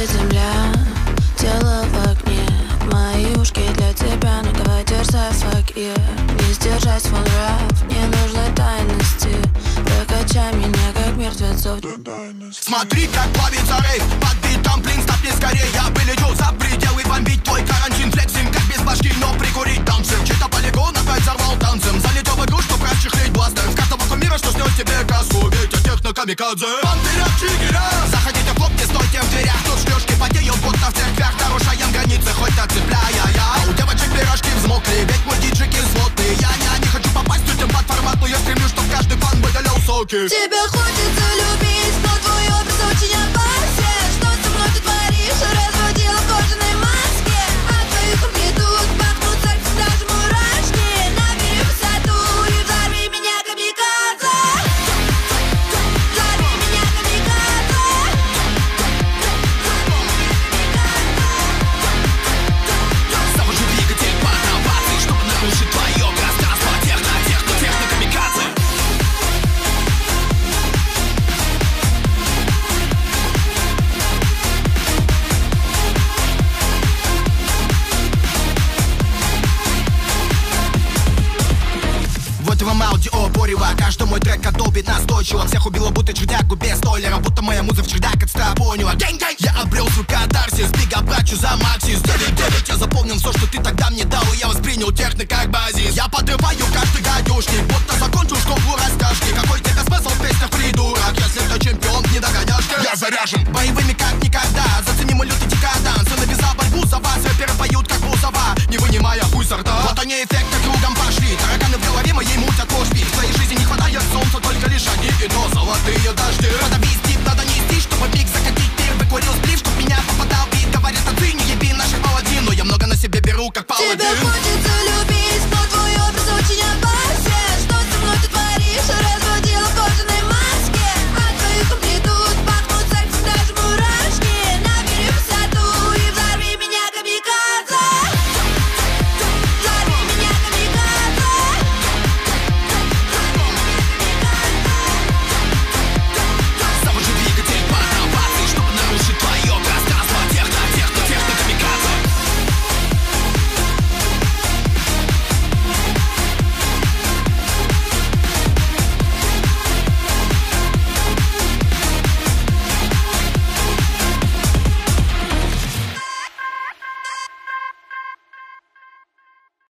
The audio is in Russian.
лежит земля, тело в огне. Мои ушки для тебя, ну давай дерзай fuck yeah. Не сдержать фон рав, не нужно тайности. Прокачай меня, как мертвецов. Смотри, как плавится рейв, под битом, блин, стопни скорее. Я вылечу за пределы, бомбить твой карантин. Флексим, как без башки, но прикурить танцы Чей-то полигон опять взорвал танцем. Залетел в игру, чтоб расчехлить бластер В карту мира, что снес тебе кассу. Ведь я техно камикадзе. Пантеря, чигеря, выделял соки Тебя хочется Вам аудио Борева Каждый мой трек отдолбит настойчиво Всех убило будто чердяку без стойлера. Будто моя муза в чердак отстрапонила Гэнг-гэнг Я обрел свой катарсис. Бига брачу за Максис. 9-9 Я запомнил все, что ты тогда мне дал. И я воспринял техно как базис. Я подрываю каждый гадюшник. Будто закончил школу прошли Тараканы в голове моей мутят кошки. В своей жизни не хватает солнца, только лишь одни и то золотые дожди. Надо вести, надо нести, чтобы миг закатить. Ты выкурил сплив, чтоб меня попадал. Бит Говорят, а ты не еби наших паладин. Но я много на себе беру, как паладин. Тебе хочется